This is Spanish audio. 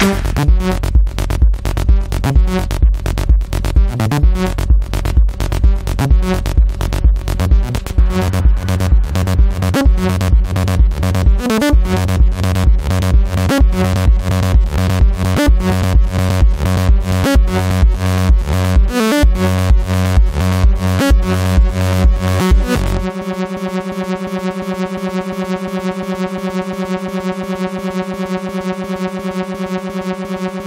Thank you.